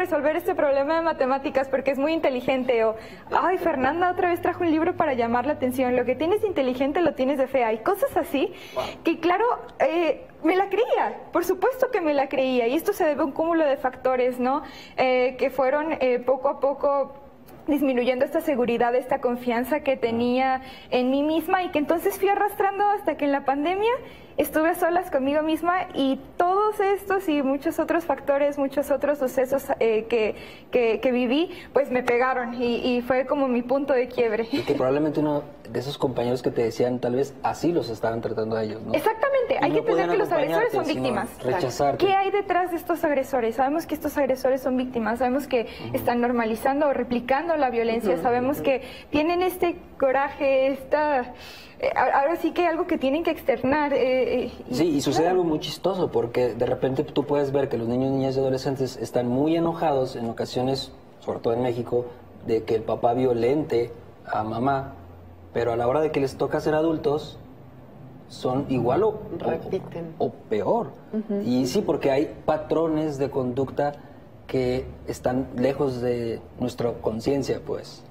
resolver este problema de matemáticas porque es muy inteligente o ay Fernanda otra vez trajo un libro para llamar la atención. Lo que tienes de inteligente lo tienes de fea y cosas así que claro eh, me la creía, por supuesto que me la creía. Y esto se debe a un cúmulo de factores, ¿no? Eh, que fueron eh, poco a poco disminuyendo esta seguridad, esta confianza que tenía en mí misma y que entonces fui arrastrando hasta que en la pandemia estuve solas conmigo misma y todos estos y muchos otros factores, muchos otros sucesos eh, que, que, viví, pues me pegaron y, fue como mi punto de quiebre. Y que probablemente uno de esos compañeros que te decían tal vez así los estaban tratando a ellos, ¿no? Exactamente, hay que entender que los agresores son víctimas. Rechazarte. ¿Qué hay detrás de estos agresores? Sabemos que estos agresores son víctimas, sabemos que están normalizando o replicando la violencia, sabemos que tienen este coraje, esta eh, ahora sí que hay algo que tienen que externar. Eh, eh, sí, y sucede algo muy chistoso, porque de repente tú puedes ver que los niños, niñas y adolescentes están muy enojados en ocasiones, sobre todo en México, de que el papá violente a mamá, pero a la hora de que les toca ser adultos, son igual o, o, peor. Y sí, porque hay patrones de conducta que están lejos de nuestra conciencia, pues.